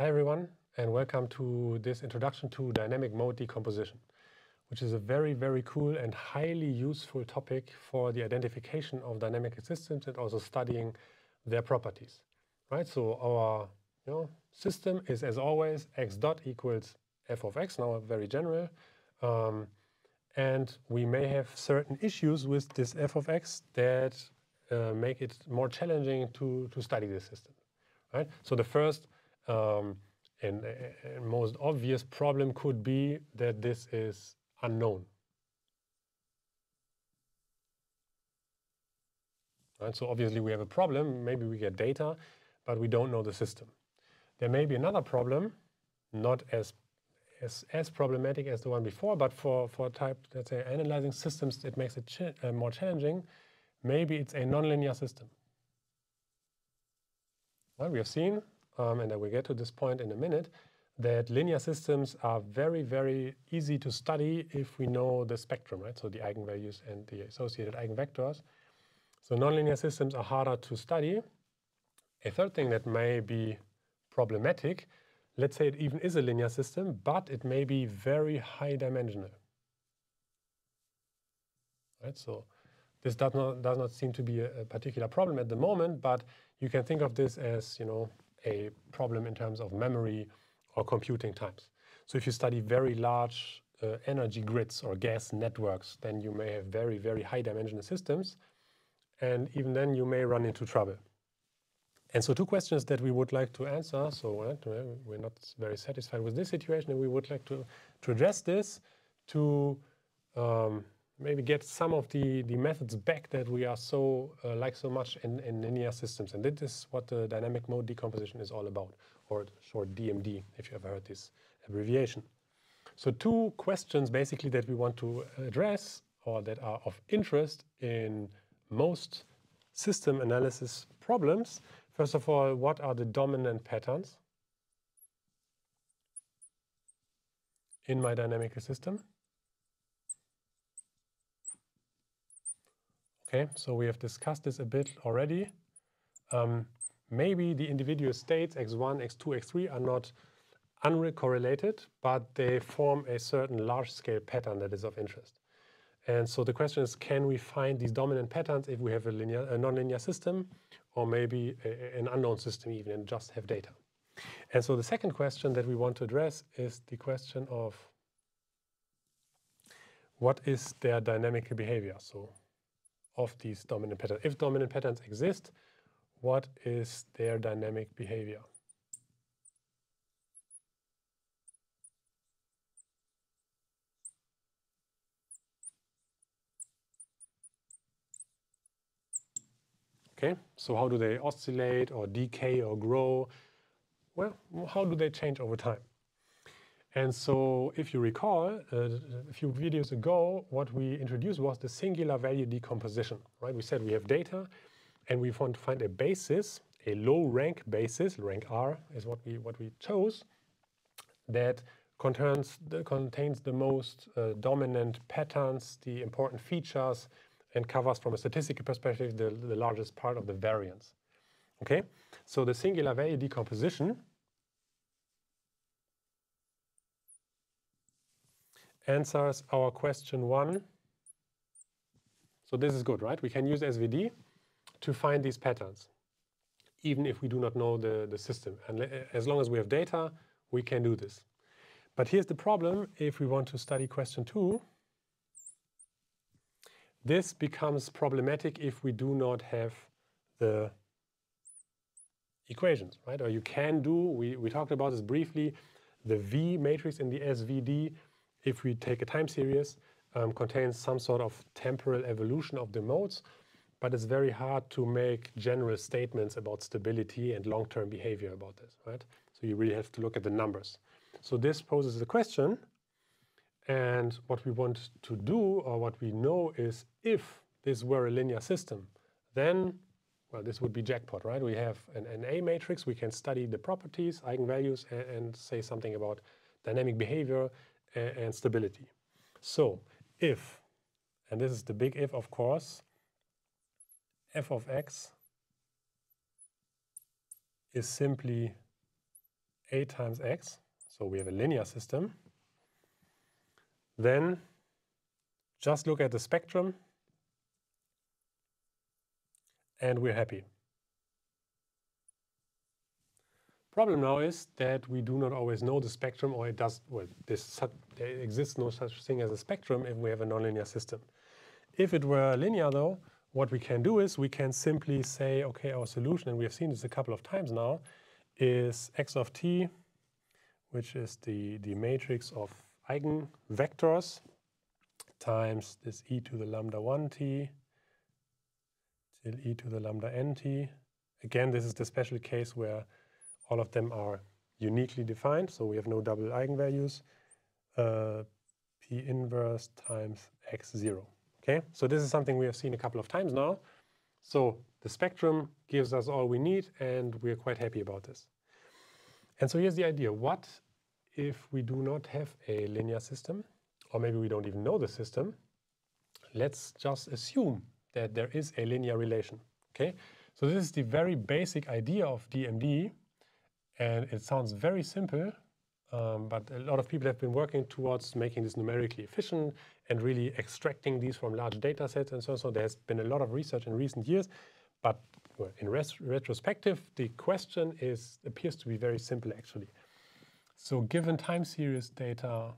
Hi everyone, and welcome to this introduction to dynamic mode decomposition, which is a very, very cool and highly useful topic for the identification of dynamic systems and also studying their properties. Right? So our you know, system is, as always, x dot equals f of x, now very general. Um, and we may have certain issues with this f of x that uh, make it more challenging to, to study the system. Right? So the first um, and, and most obvious problem could be that this is unknown. Right? So obviously we have a problem, maybe we get data, but we don't know the system. There may be another problem, not as as, as problematic as the one before, but for, for type, let's say, analyzing systems, it makes it ch uh, more challenging. Maybe it's a nonlinear system. Well, we have seen um, and I will get to this point in a minute, that linear systems are very, very easy to study if we know the spectrum, right? So the eigenvalues and the associated eigenvectors. So nonlinear systems are harder to study. A third thing that may be problematic, let's say it even is a linear system, but it may be very high dimensional. Right? So this does not, does not seem to be a, a particular problem at the moment, but you can think of this as, you know, a problem in terms of memory or computing times. So if you study very large uh, energy grids or gas networks, then you may have very, very high dimensional systems. And even then you may run into trouble. And so two questions that we would like to answer. So uh, we're not very satisfied with this situation and we would like to, to address this to um, maybe get some of the, the methods back that we are so uh, like so much in, in linear systems. And this is what the dynamic mode decomposition is all about, or short DMD, if you ever heard this abbreviation. So two questions basically that we want to address or that are of interest in most system analysis problems. First of all, what are the dominant patterns in my dynamical system? Okay, so we have discussed this a bit already. Um, maybe the individual states x1, x2, x3 are not uncorrelated, but they form a certain large-scale pattern that is of interest. And so the question is, can we find these dominant patterns if we have a, linear, a nonlinear system, or maybe a, an unknown system even, and just have data? And so the second question that we want to address is the question of what is their dynamical behavior? So of these dominant patterns. If dominant patterns exist, what is their dynamic behavior? Okay, so how do they oscillate or decay or grow? Well, how do they change over time? And so if you recall, uh, a few videos ago, what we introduced was the singular value decomposition, right? We said we have data and we want to find a basis, a low rank basis, rank R is what we, what we chose, that contains the, contains the most uh, dominant patterns, the important features, and covers from a statistical perspective the, the largest part of the variance. Okay, so the singular value decomposition answers our question one. So this is good, right? We can use SVD to find these patterns, even if we do not know the, the system. And as long as we have data, we can do this. But here's the problem if we want to study question two. This becomes problematic if we do not have the equations, right? Or you can do, we, we talked about this briefly, the V matrix in the SVD if we take a time series, um, contains some sort of temporal evolution of the modes, but it's very hard to make general statements about stability and long-term behavior about this, right? So you really have to look at the numbers. So this poses a question, and what we want to do, or what we know is if this were a linear system, then, well, this would be jackpot, right? We have an, an A matrix, we can study the properties, eigenvalues, and, and say something about dynamic behavior, and stability. So if, and this is the big if of course, f of x is simply a times x, so we have a linear system, then just look at the spectrum and we're happy. Problem now is that we do not always know the spectrum or it does, well, this, there exists no such thing as a spectrum if we have a nonlinear system. If it were linear though, what we can do is we can simply say, okay, our solution, and we have seen this a couple of times now, is x of t, which is the, the matrix of eigenvectors times this e to the lambda 1t till e to the lambda nt. Again, this is the special case where all of them are uniquely defined, so we have no double eigenvalues. Uh, P inverse times x0. Okay, so this is something we have seen a couple of times now. So the spectrum gives us all we need, and we're quite happy about this. And so here's the idea. What if we do not have a linear system, or maybe we don't even know the system? Let's just assume that there is a linear relation. Okay, so this is the very basic idea of DMD, and it sounds very simple, um, but a lot of people have been working towards making this numerically efficient and really extracting these from large data sets and so on. So there's been a lot of research in recent years, but in res retrospective, the question is appears to be very simple actually. So given time series data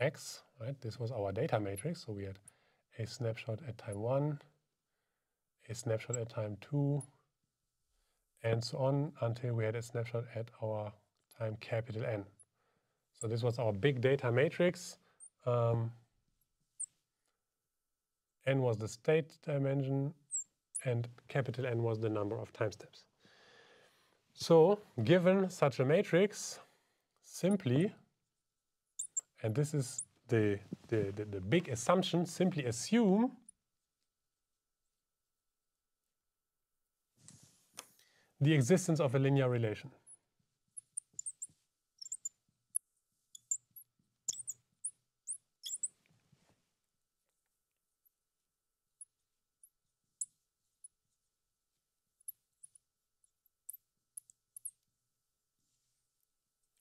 x, right? This was our data matrix. So we had a snapshot at time one, a snapshot at time two, and so on until we had a snapshot at our time capital N. So this was our big data matrix. Um, N was the state dimension and capital N was the number of time steps. So given such a matrix, simply and this is the, the, the, the big assumption, simply assume the existence of a linear relation.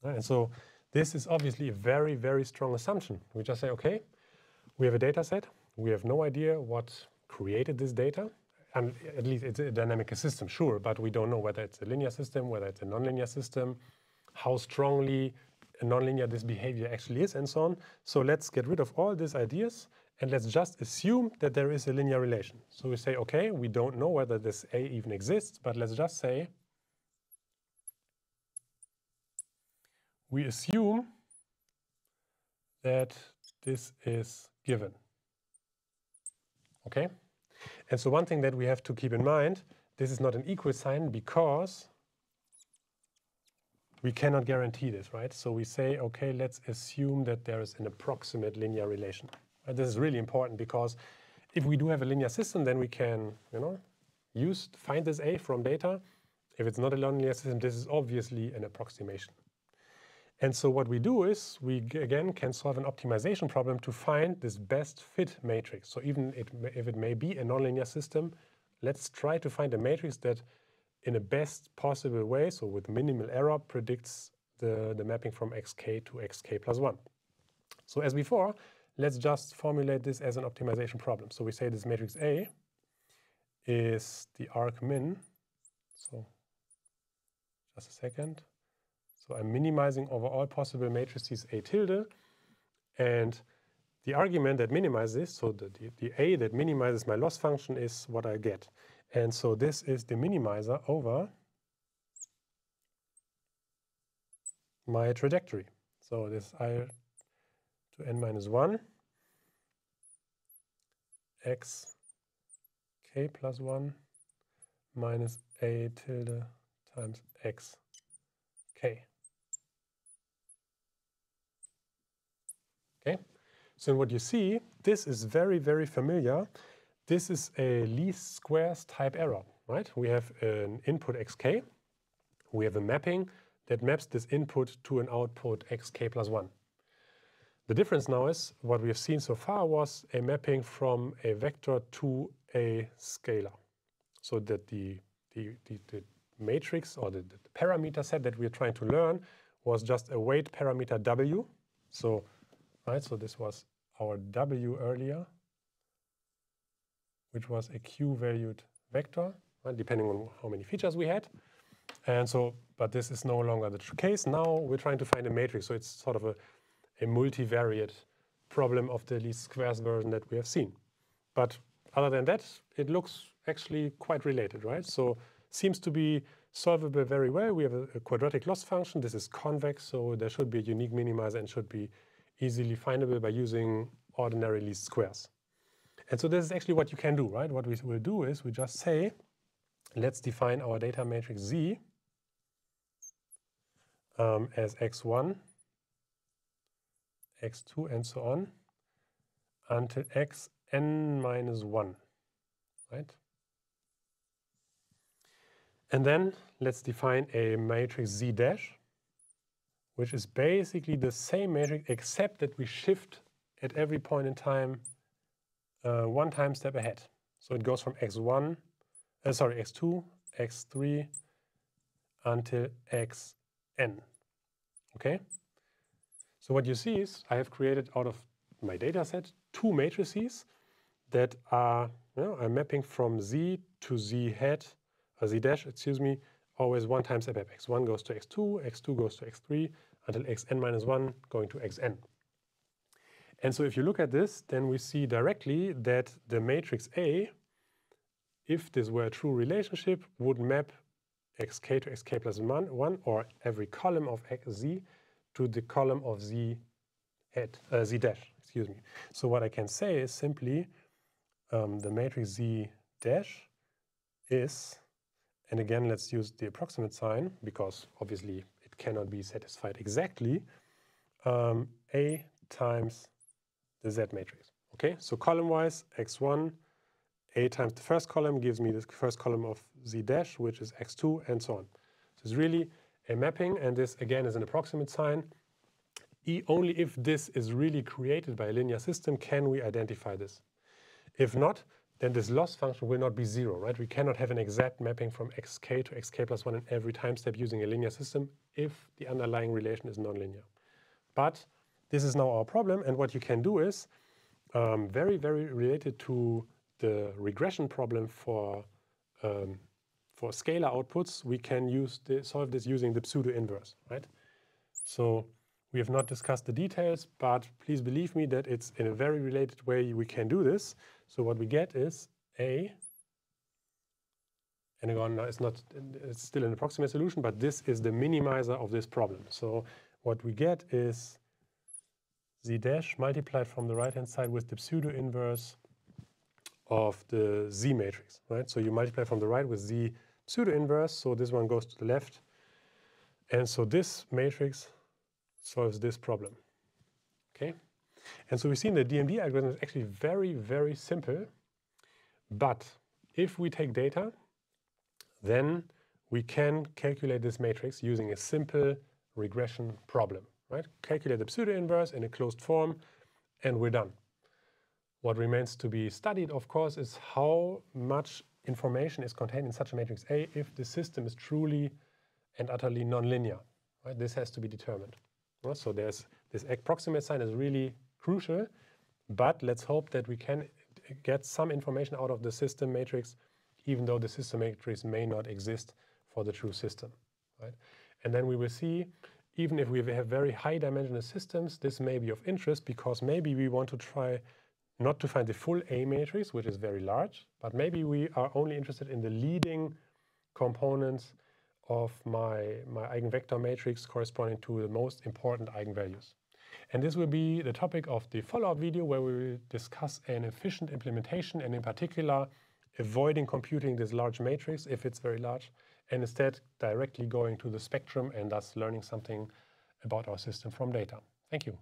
And so this is obviously a very, very strong assumption. We just say, okay, we have a data set. We have no idea what created this data. And at least it's a dynamic system, sure, but we don't know whether it's a linear system, whether it's a nonlinear system, how strongly nonlinear this behavior actually is, and so on. So let's get rid of all these ideas and let's just assume that there is a linear relation. So we say, okay, we don't know whether this A even exists, but let's just say we assume that this is given. Okay? And so one thing that we have to keep in mind, this is not an equal sign because we cannot guarantee this, right? So we say, okay, let's assume that there is an approximate linear relation. And this is really important because if we do have a linear system, then we can, you know, use find this A from data. If it's not a linear system, this is obviously an approximation. And so what we do is we again can solve an optimization problem to find this best fit matrix. So even it, if it may be a nonlinear system, let's try to find a matrix that in a best possible way, so with minimal error, predicts the, the mapping from xk to xk plus 1. So as before, let's just formulate this as an optimization problem. So we say this matrix A is the arg min. So just a second. So I'm minimizing over all possible matrices A tilde. And the argument that minimizes, so the, the, the, A that minimizes my loss function is what I get. And so this is the minimizer over my trajectory. So this I to n minus 1 x k plus 1 minus a tilde times x k. Okay, so what you see, this is very, very familiar. This is a least squares type error, right? We have an input xk. We have a mapping that maps this input to an output xk plus 1. The difference now is what we have seen so far was a mapping from a vector to a scalar. So that the, the, the, the matrix or the, the, parameter set that we're trying to learn was just a weight parameter w. So, right, so this was our w earlier, which was a q-valued vector, right, depending on how many features we had. And so, but this is no longer the case. Now we're trying to find a matrix. So it's sort of a, a multivariate problem of the least squares version that we have seen. But other than that, it looks actually quite related, right? So seems to be solvable very well. We have a, a, quadratic loss function. This is convex, so there should be a unique minimizer and should be easily findable by using ordinary least squares. And so this is actually what you can do, right? What we will do is we just say, let's define our data matrix Z um, as x1, x2, and so on until xn minus 1, right? And then let's define a matrix Z dash, which is basically the same matrix except that we shift at every point in time uh, one time step ahead. So it goes from x1, uh, sorry, x2, x3 until xn. Okay? So what you see is I have created out of my data set two matrices that are, you know, I'm mapping from z to z hat, or z dash, excuse me, always one time step x1 goes to x2, x2 goes to x3, until xn minus 1 going to xn. And so if you look at this, then we see directly that the matrix A, if this were a true relationship, would map xk to xk plus 1, 1 or every column of z to the column of z head, uh, z dash, excuse me. So what I can say is simply um, the matrix z dash is, and again, let's use the approximate sign because obviously it cannot be satisfied exactly, um, A times the Z matrix. Okay, so column-wise, x1, A times the first column gives me the first column of Z dash, which is x2, and so on. So it's really a mapping, and this again is an approximate sign. E only if this is really created by a linear system can we identify this. If not, then this loss function will not be zero, right? We cannot have an exact mapping from xk to xk plus 1 in every time step using a linear system if the underlying relation is nonlinear. But this is now our problem, and what you can do is, um, very, very related to the regression problem for, um, for scalar outputs, we can use the, solve this using the pseudo-inverse, right? So we have not discussed the details, but please believe me that it's in a very related way we can do this. So what we get is A, and again, it's not, it's still an approximate solution, but this is the minimizer of this problem. So what we get is z dash multiplied from the right-hand side with the pseudo-inverse of the z matrix, right? So you multiply from the right with z pseudo-inverse, so this one goes to the left. And so this matrix solves this problem, okay? And so we see in the DMD algorithm is actually very, very simple, but if we take data, then we can calculate this matrix using a simple regression problem right? Calculate the pseudo-inverse in a closed form, and we're done. What remains to be studied, of course, is how much information is contained in such a matrix A if the system is truly and utterly nonlinear. Right? This has to be determined. So there's this approximate sign is really crucial, but let's hope that we can get some information out of the system matrix, even though the system matrix may not exist for the true system. Right? And then we will see even if we have very high dimensional systems, this may be of interest because maybe we want to try not to find the full A matrix, which is very large, but maybe we are only interested in the leading components of my, my eigenvector matrix corresponding to the most important eigenvalues. And this will be the topic of the follow-up video where we will discuss an efficient implementation and in particular avoiding computing this large matrix if it's very large and instead directly going to the spectrum and thus learning something about our system from data. Thank you.